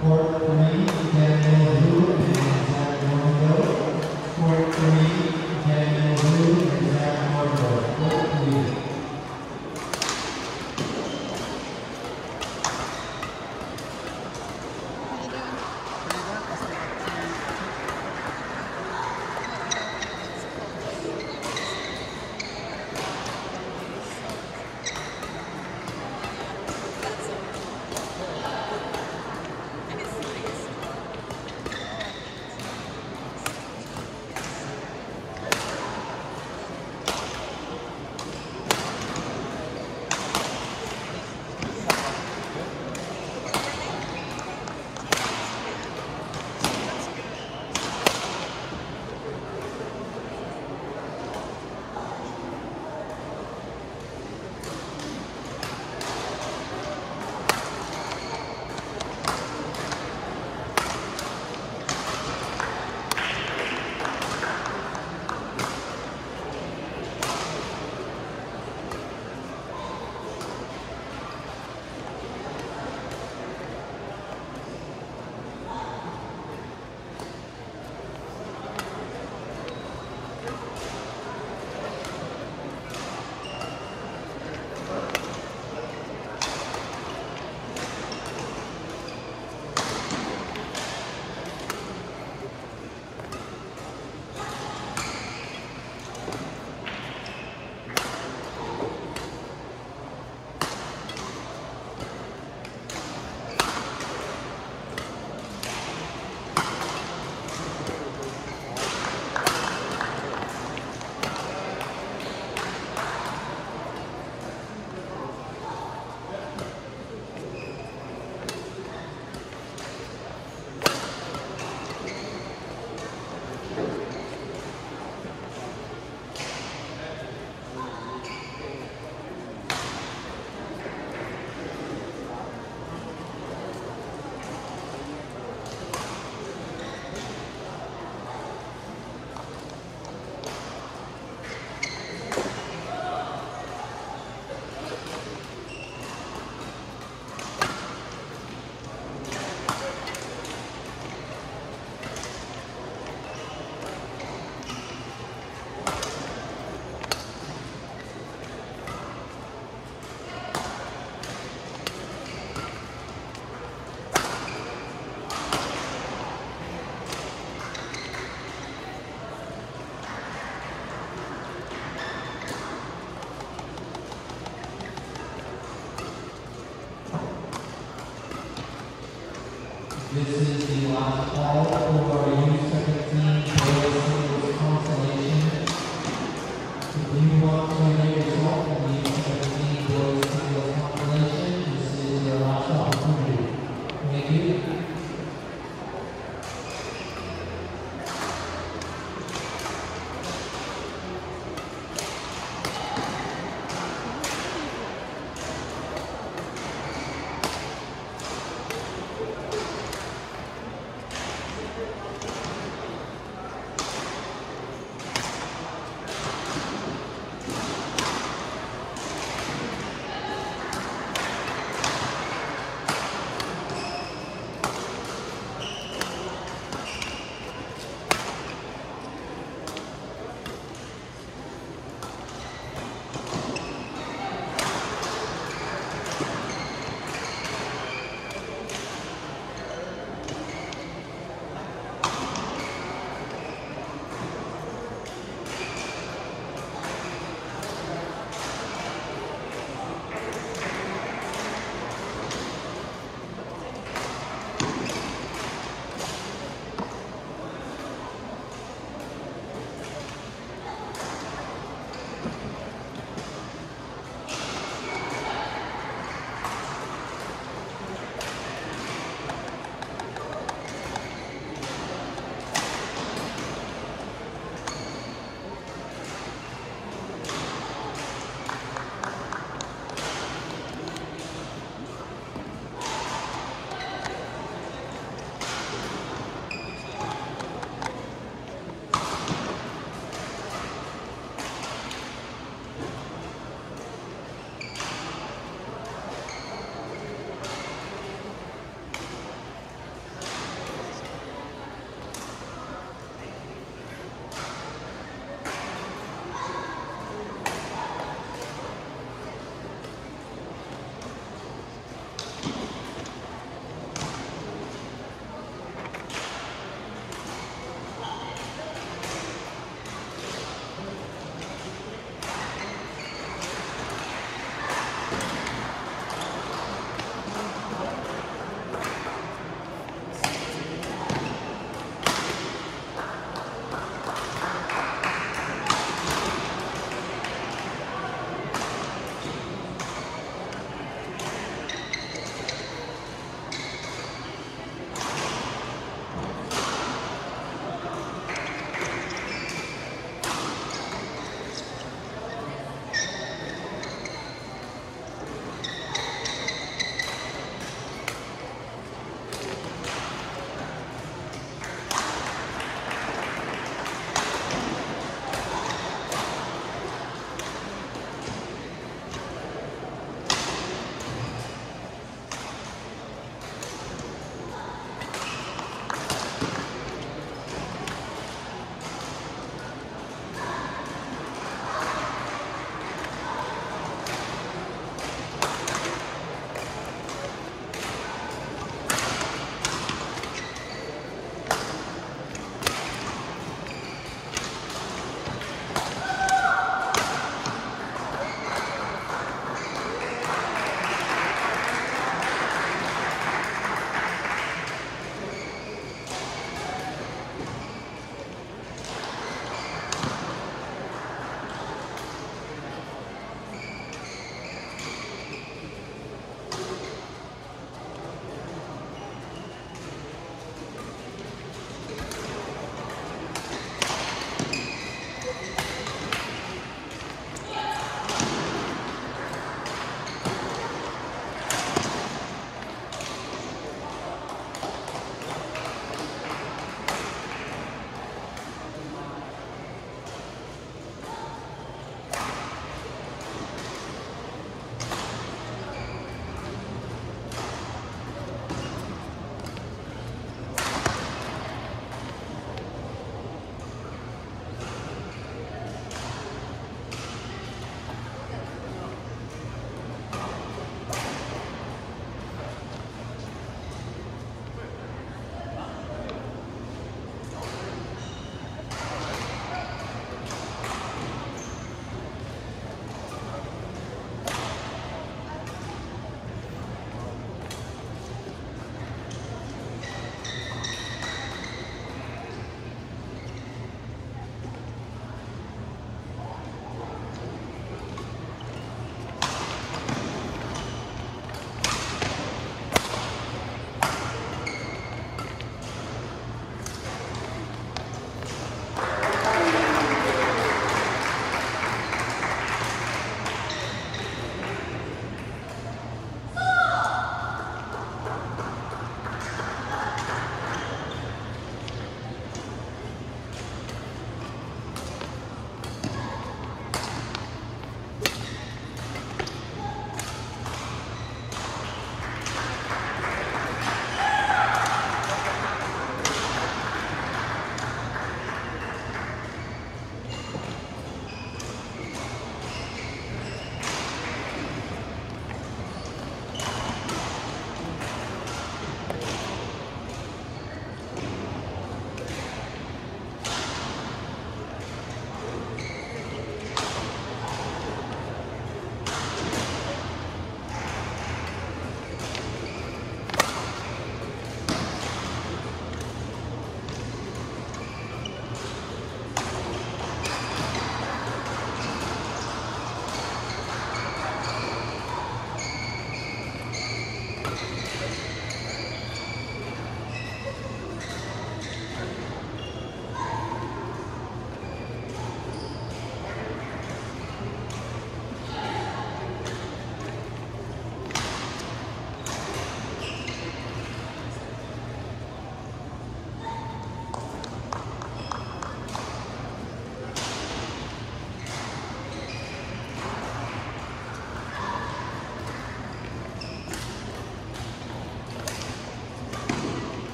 Court three, Daniel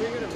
Court